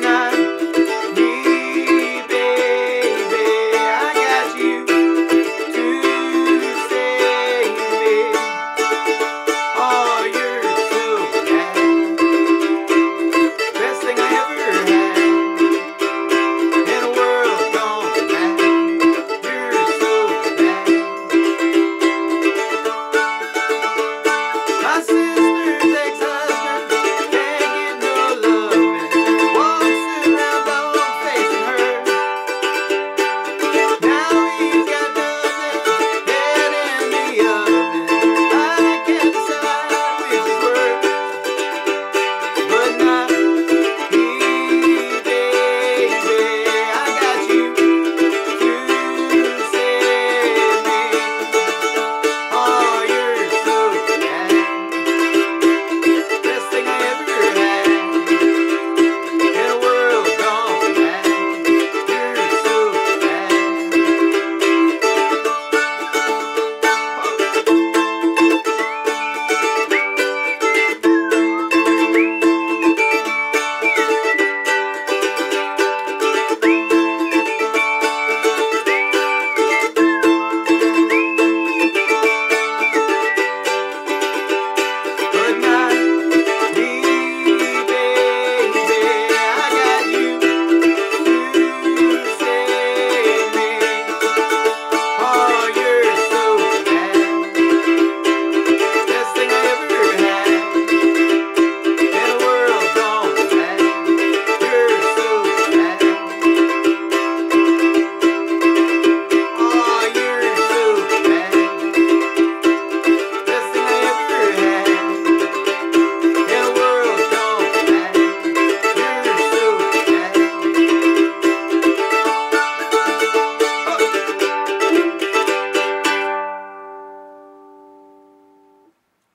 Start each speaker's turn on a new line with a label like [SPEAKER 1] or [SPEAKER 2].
[SPEAKER 1] night.